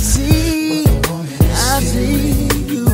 see, I see you.